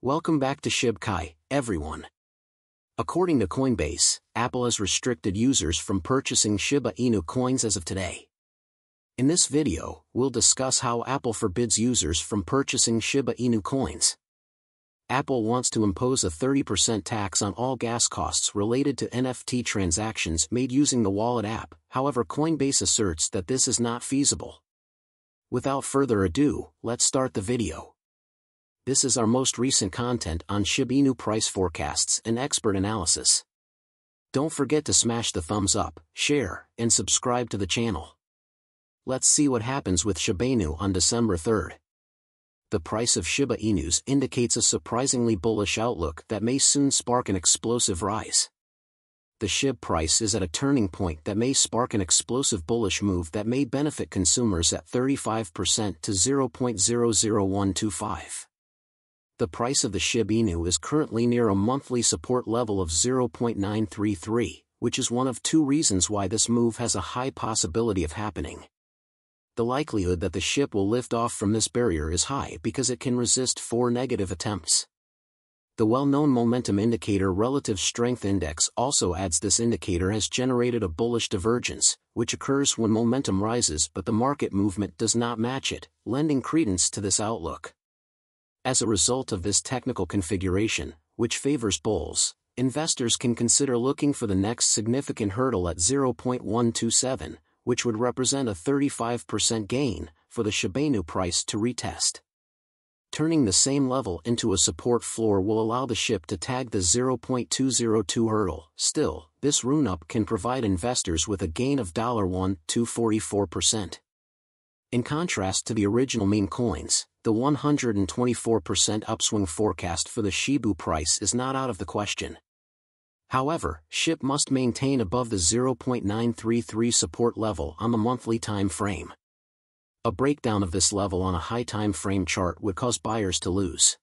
Welcome back to ShibKai, everyone. According to Coinbase, Apple has restricted users from purchasing Shiba Inu coins as of today. In this video, we'll discuss how Apple forbids users from purchasing Shiba Inu coins. Apple wants to impose a 30% tax on all gas costs related to NFT transactions made using the wallet app, however Coinbase asserts that this is not feasible. Without further ado, let's start the video. This is our most recent content on Shiba Inu price forecasts and expert analysis. Don't forget to smash the thumbs up, share, and subscribe to the channel. Let's see what happens with Shiba Inu on December 3rd the price of Shiba Inus indicates a surprisingly bullish outlook that may soon spark an explosive rise. The SHIB price is at a turning point that may spark an explosive bullish move that may benefit consumers at 35% to 0.00125. The price of the SHIB Inu is currently near a monthly support level of 0.933, which is one of two reasons why this move has a high possibility of happening the likelihood that the SHIB will lift off from this barrier is high because it can resist four negative attempts. The well-known momentum indicator relative strength index also adds this indicator has generated a bullish divergence, which occurs when momentum rises but the market movement does not match it, lending credence to this outlook. As a result of this technical configuration, which favors bulls, investors can consider looking for the next significant hurdle at 0.127, which would represent a 35% gain for the Shiba price to retest. Turning the same level into a support floor will allow the SHIB to tag the 0.202 hurdle. Still, this rune-up can provide investors with a gain of $1.244%. In contrast to the original meme coins, the 124% upswing forecast for the Shibu price is not out of the question. However, SHIB must maintain above the 0.933 support level on the monthly time frame. A breakdown of this level on a high time frame chart would cause buyers to lose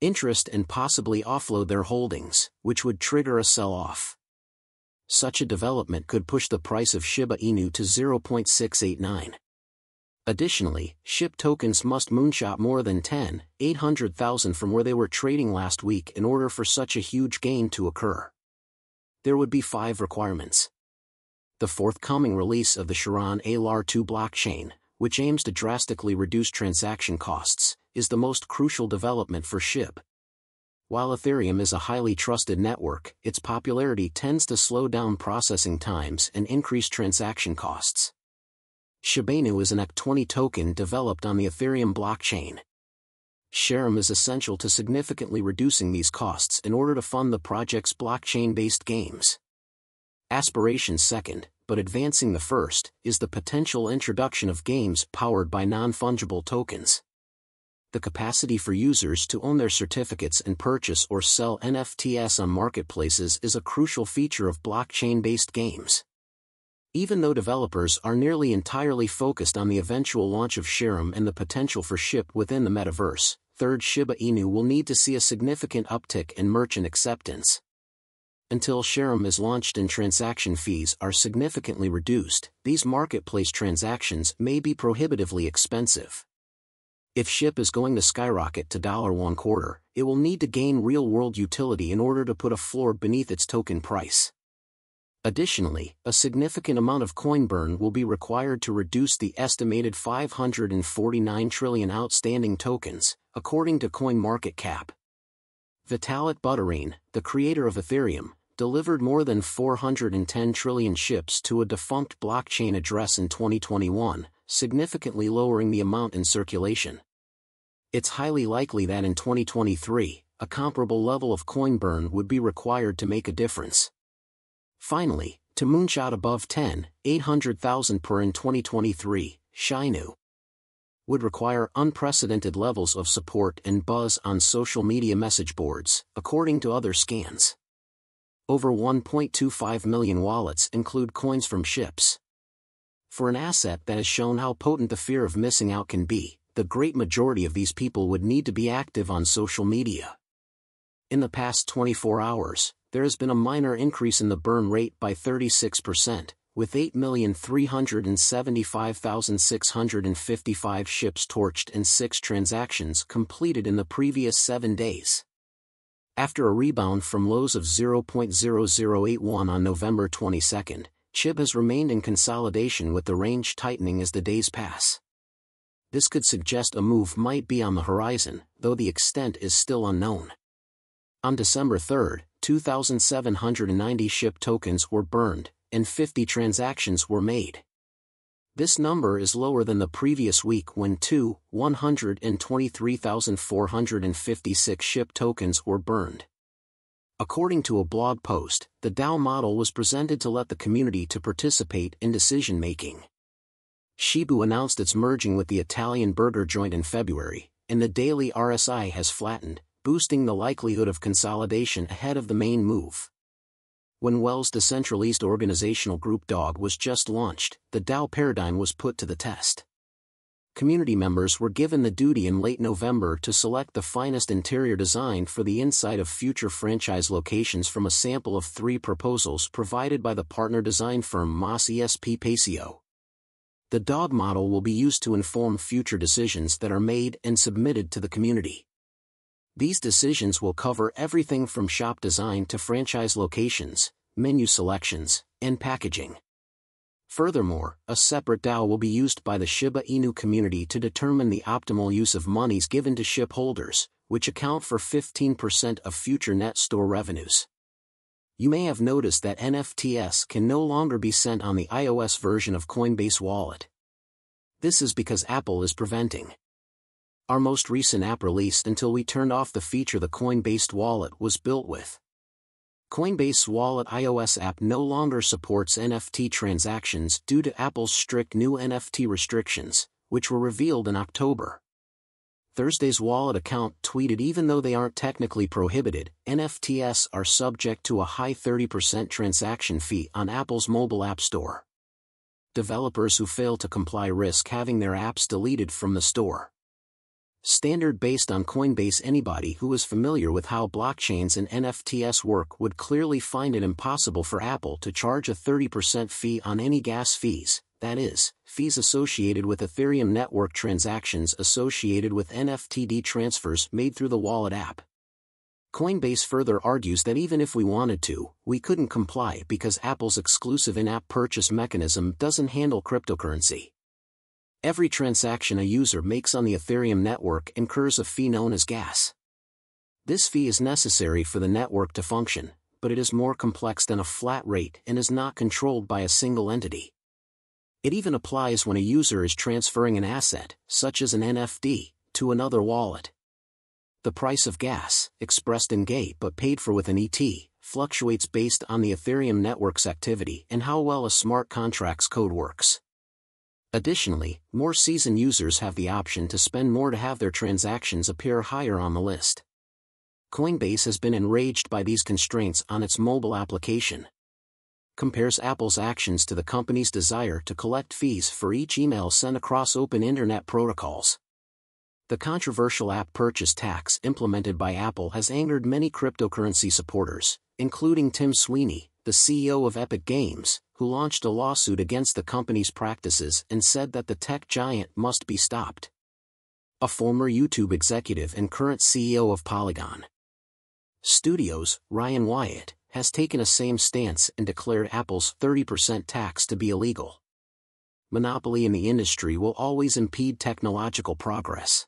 interest and possibly offload their holdings, which would trigger a sell-off. Such a development could push the price of Shiba Inu to 0.689. Additionally, SHIB tokens must moonshot more than 10, 800,000 from where they were trading last week in order for such a huge gain to occur. There would be five requirements. The forthcoming release of the Chiron ALAR2 blockchain, which aims to drastically reduce transaction costs, is the most crucial development for SHIB. While Ethereum is a highly trusted network, its popularity tends to slow down processing times and increase transaction costs. Shiba Inu is an ERC20 token developed on the Ethereum blockchain. Shibarium is essential to significantly reducing these costs in order to fund the project's blockchain-based games. Aspiration second, but advancing the first, is the potential introduction of games powered by non-fungible tokens. The capacity for users to own their certificates and purchase or sell NFTs on marketplaces is a crucial feature of blockchain-based games. Even though developers are nearly entirely focused on the eventual launch of Shibarium and the potential for SHIB within the metaverse, third Shiba Inu will need to see a significant uptick in merchant acceptance. Until Shibarium is launched and transaction fees are significantly reduced, these marketplace transactions may be prohibitively expensive. If SHIB is going to skyrocket to $1 quarter, it will need to gain real-world utility in order to put a floor beneath its token price. Additionally, a significant amount of coin burn will be required to reduce the estimated 549 trillion outstanding tokens, according to CoinMarketCap. Vitalik Buterin, the creator of Ethereum, delivered more than 410 trillion SHIBs to a defunct blockchain address in 2021, significantly lowering the amount in circulation. It's highly likely that in 2023, a comparable level of coin burn would be required to make a difference. Finally, to moonshot above 10, 800,000 per in 2023, Shiba Inu would require unprecedented levels of support and buzz on social media message boards, according to other scans. Over 1.25 million wallets include coins from ships. For an asset that has shown how potent the fear of missing out can be, the great majority of these people would need to be active on social media. In the past 24 hours, there has been a minor increase in the burn rate by 36%, with 8,375,655 SHIBs torched and 6 transactions completed in the previous 7 days. After a rebound from lows of 0.0081 on November 22, SHIB has remained in consolidation with the range tightening as the days pass. This could suggest a move might be on the horizon, though the extent is still unknown. On December 3, 2,790 SHIB tokens were burned, and 50 transactions were made. This number is lower than the previous week when two 123,456 SHIB tokens were burned. According to a blog post, the DAO model was presented to let the community to participate in decision-making. Shibu announced its merging with the Italian burger joint in February, and the daily RSI has flattened, boosting the likelihood of consolidation ahead of the main move. When Welly's decentralized organizational group DOG was just launched, the DAO paradigm was put to the test. Community members were given the duty in late November to select the finest interior design for the inside of future franchise locations from a sample of three proposals provided by the partner design firm Moss ESP Pacio. The DOG model will be used to inform future decisions that are made and submitted to the community. These decisions will cover everything from shop design to franchise locations, menu selections, and packaging. Furthermore, a separate DAO will be used by the Shiba Inu community to determine the optimal use of monies given to SHIB holders, which account for 15% of future net store revenues. You may have noticed that NFTs can no longer be sent on the iOS version of Coinbase Wallet. This is because Apple is preventing our most recent app released until we turned off the feature the Coinbase wallet was built with. Coinbase Wallet iOS app no longer supports NFT transactions due to Apple's strict new NFT restrictions, which were revealed in October. Thursday's wallet account tweeted even though they aren't technically prohibited, NFTs are subject to a high 30% transaction fee on Apple's mobile app store. Developers who fail to comply risk having their apps deleted from the store standard based on Coinbase anybody who is familiar with how blockchains and NFTs work would clearly find it impossible for Apple to charge a 30% fee on any gas fees, that is, fees associated with Ethereum network transactions associated with NFTD transfers made through the wallet app. Coinbase further argues that even if we wanted to, we couldn't comply because Apple's exclusive in-app purchase mechanism doesn't handle cryptocurrency. Every transaction a user makes on the Ethereum network incurs a fee known as gas. This fee is necessary for the network to function, but it is more complex than a flat rate and is not controlled by a single entity. It even applies when a user is transferring an asset, such as an NFT, to another wallet. The price of gas, expressed in gwei but paid for with an ET, fluctuates based on the Ethereum network's activity and how well a smart contract's code works. Additionally, more seasoned users have the option to spend more to have their transactions appear higher on the list. Coinbase has been enraged by these constraints on its mobile application. Compares Apple's actions to the company's desire to collect fees for each email sent across open internet protocols. The controversial app purchase tax implemented by Apple has angered many cryptocurrency supporters, including Tim Sweeney, the CEO of Epic Games, who launched a lawsuit against the company's practices and said that the tech giant must be stopped. A former YouTube executive and current CEO of Polygon Studios, Ryan Wyatt, has taken a same stance and declared Apple's 30% tax to be illegal. Monopoly in the industry will always impede technological progress.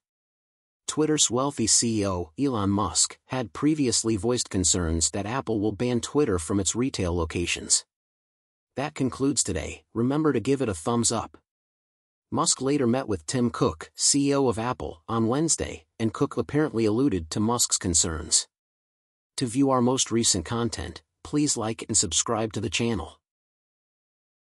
Twitter's wealthy CEO, Elon Musk, had previously voiced concerns that Apple will ban Twitter from its retail locations. That concludes today, remember to give it a thumbs up. Musk later met with Tim Cook, CEO of Apple, on Wednesday, and Cook apparently alluded to Musk's concerns. To view our most recent content, please like and subscribe to the channel.